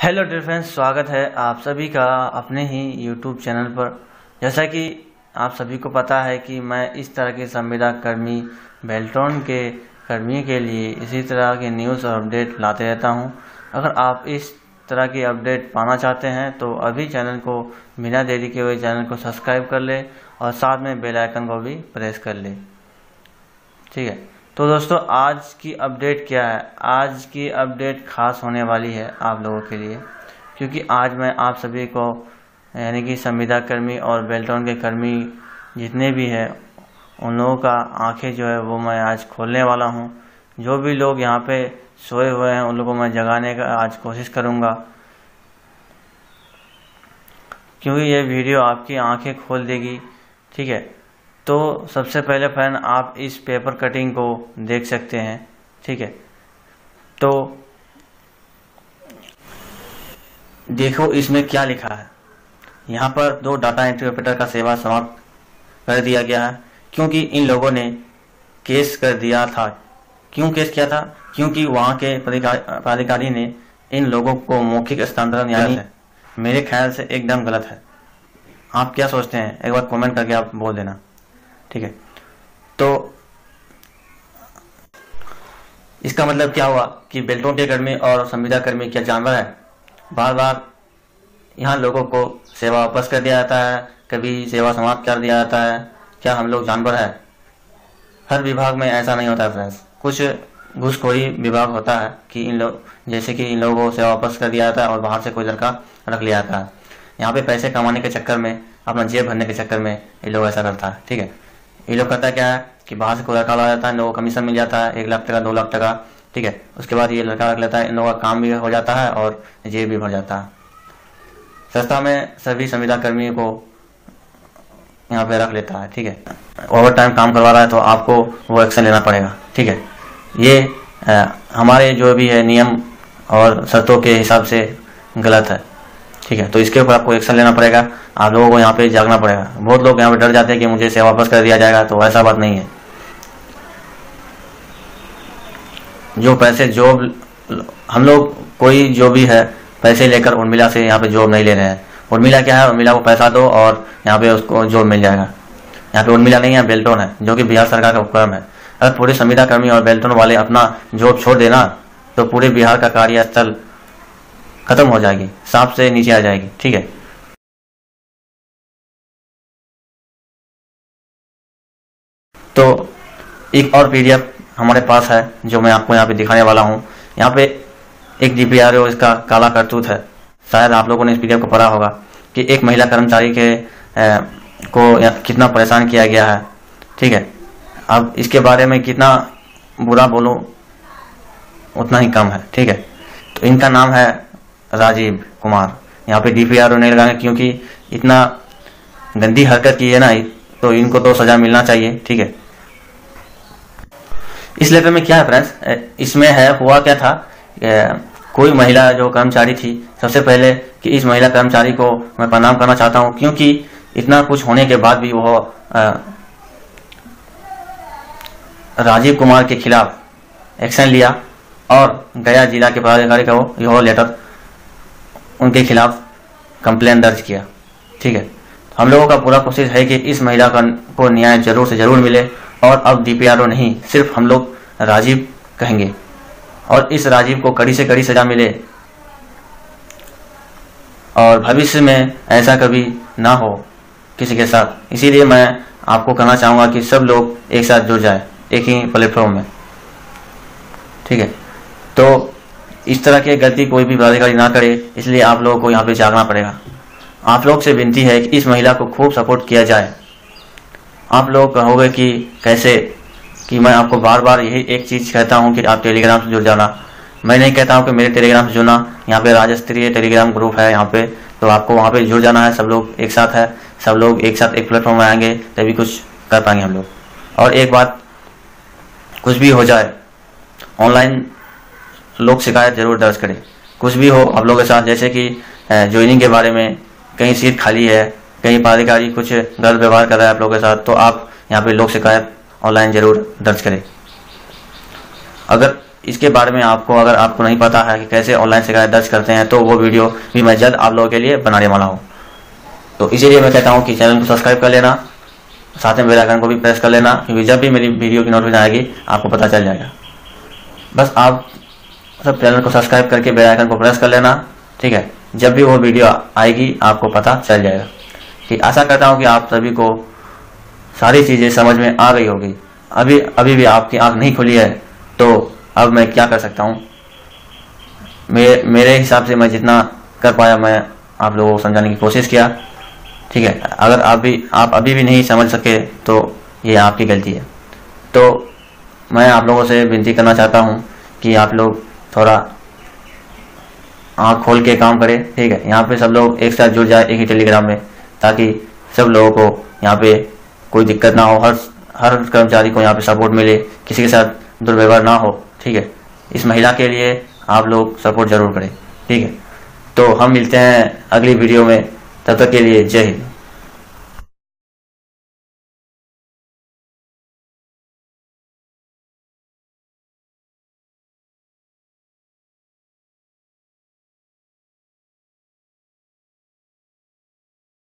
Hello dear friends स्वागत है आप सभी का अपने ही यूट्यूब चैनल पर। जैसा कि आप सभी को पता है कि मैं इस तरह के संविदा कर्मी बेल्ट्रॉन के कर्मी के लिए इसी तरह के न्यूज़ और अपडेट लाते रहता हूँ। अगर आप इस तरह की अपडेट पाना चाहते हैं तो अभी चैनल को बिना देरी के हुए चैनल को सब्सक्राइब कर ले और साथ में बेल आइकन को भी प्रेस कर ले। ठीक है? तो दोस्तों, आज की अपडेट क्या है? आज की अपडेट खास होने वाली है आप लोगों के लिए, क्योंकि आज मैं आप सभी को, यानी कि संविदा कर्मी और बेल्टॉन के कर्मी जितने भी हैं, उन लोगों का आँखें जो है वो मैं आज खोलने वाला हूँ। जो भी लोग यहाँ पे सोए हुए हैं, उन लोगों को मैं जगाने का आज कोशिश करूँगा, क्योंकि ये वीडियो आपकी आँखें खोल देगी, ठीक है? तो सबसे पहले फ्रेंड आप इस पेपर कटिंग को देख सकते हैं ठीक है? तो देखो इसमें क्या लिखा है। यहाँ पर दो डाटा एंट्री ऑपरेटर का सेवा समाप्त कर दिया गया है क्योंकि इन लोगों ने केस कर दिया था। क्यों केस किया था? क्योंकि वहाँ के प्राधिकारी ने इन लोगों को मौखिक स्थानांतरण यानी मेरे ख्याल से एकदम गलत है। आप क्या सोचते हैं? एक बार कमेंट करके आप बोल देना। ठीक है? तो इसका मतलब क्या हुआ कि बेल्टों के कर्मी और संविदा कर्मी क्या जानवर है? बार बार यहाँ लोगों को सेवा वापस कर दिया जाता है, कभी सेवा समाप्त कर दिया जाता है। क्या हम लोग जानवर है? हर विभाग में ऐसा नहीं होता है फ्रेंड्स। कुछ घुसखोरी विभाग होता है कि इन लोग जैसे कि इन लोगों को सेवा वापस कर दिया जाता है और बाहर से कोई लड़का रख लिया जाता है। यहाँ पे पैसे कमाने के चक्कर में, अपना जेब भरने के चक्कर में ये लोग ऐसा करता है, ठीक है? ये लोग करता क्या है कि बाहर से कोई लड़का ला जाता है लोगों को कमीशन मिल जाता है एक लाख टका दो लाख टका ठीक है? उसके बाद ये लड़का रख लेता है इन लोगों का काम भी हो जाता है और जेब भी भर जाता है। संस्था में सभी संविदा कर्मियों को यहाँ पे रख लेता है ठीक है? ओवर टाइम काम करवा रहा है तो आपको वो एक्शन लेना पड़ेगा ठीक है? ये आ, हमारे जो भी है नियम और शर्तों के हिसाब से गलत है। ठीक है तो इसके ऊपर आपको एक्शन लेना पड़ेगा। आप लोगों को यहाँ पे जागना पड़ेगा। बहुत लोग यहाँ पे डर जाते हैं कि मुझे सेवा वापस कर दिया जाएगा तो ऐसा बात नहीं है। जो पैसे जॉब हम लोग, कोई जो भी है, पैसे लेकर उर्मिला से यहाँ पे जॉब नहीं ले रहे हैं। उर्मिला क्या है? उर्मिला को पैसा दो और यहाँ पे उसको जॉब मिल जाएगा। यहाँ पे उर्मिला नहीं है, बेल्टोन है, जो कि बिहार सरकार का उपक्रम है। अगर पूरे संविदा कर्मी और बेल्टोन वाले अपना जॉब छोड़ देना तो पूरे बिहार का कार्यस्थल खत्म हो जाएगी सांप से नीचे आ जाएगी ठीक है? तो एक और पीडीएफ हमारे पास है जो मैं आपको यहाँ पे दिखाने वाला हूँ। यहाँ पे एक डीपीआरओ इसका काला करतूत है। शायद आप लोगों ने इस पीडीएफ को पढ़ा होगा कि एक महिला कर्मचारी के ए, को कितना परेशान किया गया है ठीक है? अब इसके बारे में कितना बुरा बोलूँ उतना ही कम है ठीक है? तो इनका नाम है राजीव कुमार। यहाँ पे डीपीआरओ नहीं लगाएँगे क्योंकि इतना गंदी हरकत की है ना तो इनको तो सजा मिलना चाहिए, ठीक है। इस लेटर में क्या है फ्रेंड्स इसमें है, हुआ क्या था? कोई महिला जो कर्मचारी थी, सबसे पहले कि इस महिला कर्मचारी को मैं प्रणाम करना चाहता हूँ, क्योंकि इतना कुछ होने के बाद भी वो राजीव कुमार के खिलाफ एक्शन लिया और गया जिला के पदाधिकारी का वो यह लेटर उनके खिलाफ कंप्लेन दर्ज किया। ठीक है? हम लोगों का पूरा कोशिश है कि इस महिला का को न्याय ज़रूर से ज़रूर मिले और अब डीपीआरओ नहीं, सिर्फ़ हम लोग राजीव कहेंगे। और इस राजीव को कड़ी से कड़ी सजा मिले। और भविष्य में ऐसा कभी ना हो किसी के साथ। इसीलिए मैं आपको कहना चाहूँगा कि सब लोग एक साथ जुड़ जाए, एक ही प्लेटफॉर्म में। ठीक है? तो इस तरह की गलती कोई भी पदाधिकारी ना करे, इसलिए आप लोगों को यहाँ पे जागना पड़ेगा। आप लोग से विनती है कि इस महिला को खूब सपोर्ट किया जाए। आप लोग कहोगे कि कैसे? कि मैं आपको बार बार यही एक चीज़ कहता हूँ कि आप टेलीग्राम से जुड़ जाना। मैं नहीं कहता हूँ कि मेरे टेलीग्राम से जुड़ना। यहाँ पे राज्य स्तरीय टेलीग्राम ग्रुप है यहाँ पे। तो आपको वहाँ पे जुड़ जाना है, सब लोग एक साथ है। सब लोग एक साथ एक प्लेटफॉर्म में आएँगे, तभी कुछ कर पाएँगे हम लोग। और एक बात कुछ भी हो जाए, ऑनलाइन लोग शिकायत ज़रूर दर्ज करें। कुछ भी हो, आप लोगों के साथ जैसे कि ज्वाइनिंग के बारे में कहीं सीट खाली है, कहीं पदाधिकारी कुछ गलत व्यवहार कर रहा है आप लोगों के साथ तो आप यहाँ पे लोग शिकायत ऑनलाइन ज़रूर दर्ज करें। अगर इसके बारे में आपको, अगर आपको नहीं पता है कि कैसे ऑनलाइन शिकायत दर्ज करते हैं तो वो वीडियो भी मैं जल्द आप लोगों के लिए बनाने वाला हूँ। तो इसीलिए मैं कहता हूँ कि चैनल को सब्सक्राइब कर लेना, साथ में बेल आइकन को भी प्रेस कर लेना, क्योंकि जब भी मेरी वीडियो की नोटिफिकेशन आएगी, आपको पता चल जाएगा। बस आप सब चैनल को सब्सक्राइब करके बेल आइकन को प्रेस कर लेना, ठीक है? जब भी वो वीडियो आएगी, आपको पता चल जाएगा। ठीक आशा करता हूँ कि आप सभी को सारी चीज़ें समझ में आ गई होगी। अभी अभी भी आपकी आँख नहीं खुली है तो अब मैं क्या कर सकता हूँ? मेरे मेरे हिसाब से मैं जितना कर पाया, मैं आप लोगों को समझाने की कोशिश किया, ठीक है? अगर आप भी, आप अभी भी नहीं समझ सके तो ये आपकी गलती है। तो मैं आप लोगों से विनती करना चाहता हूँ कि आप लोग थोड़ा आँख खोल के काम करें, ठीक है? यहाँ पे सब लोग एक साथ जुड़ जाए एक ही टेलीग्राम में, ताकि सब लोगों को यहाँ पे कोई दिक्कत ना हो, हर हर कर्मचारी को यहाँ पे सपोर्ट मिले, किसी के साथ दुर्व्यवहार ना हो, ठीक है? इस महिला के लिए आप लोग सपोर्ट ज़रूर करें, ठीक है? तो हम मिलते हैं अगली वीडियो में, तब तक के लिए जय हिंद।